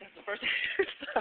That's the first exercise.